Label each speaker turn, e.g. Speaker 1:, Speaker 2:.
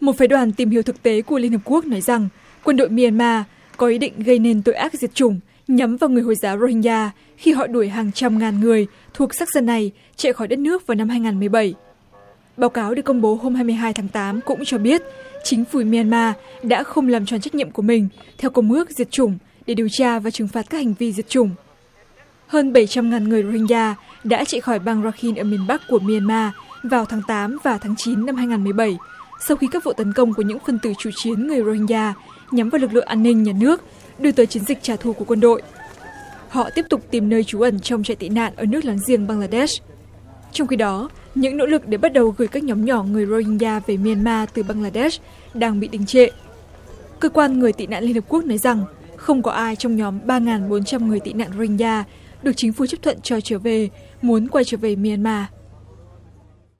Speaker 1: một phái đoàn tìm hiểu thực tế của liên hiệp quốc nói rằng, quân đội mi an ma có ý định gây nên tội ác diệt chủng nhắm vào người hồi giáo rô hinh gia khi họ đuổi hàng trăm ngàn người thuộc sắc dân này chạy khỏi đất nước vào năm hai ngàn mười bảy. Báo cáo được công bố hôm hai mươi hai tháng tám cũng cho biết, chính phủ mi an ma đã không làm tròn trách nhiệm của mình theo công ước diệt chủng để điều tra và trừng phạt các hành vi diệt chủng. Hơn bảy trăm ngàn người rô hinh gia đã chạy khỏi bang ra ở miền bắc của mi an ma vào tháng tám và tháng chín năm hai ngàn mười bảy sau khi các vụ tấn công của những phần tử chủ chiến người rô hinh gia nhắm vào lực lượng an ninh nhà nước, đưa tới chiến dịch trả thù của quân đội. Họ tiếp tục tìm nơi trú ẩn trong trại tị nạn ở nước láng giềng băng la đét trong khi đó, những nỗ lực để bắt đầu gửi các nhóm nhỏ người rô hinh gia về Myanmar từ băng la đét đang bị đình trệ. Cơ quan người tị nạn liên hiệp quốc nói rằng không có ai trong nhóm ba ngàn bốn trăm người tị nạn rô hinh gia được chính phủ chấp thuận cho trở về, muốn quay trở về Myanmar.